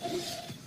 Thank you.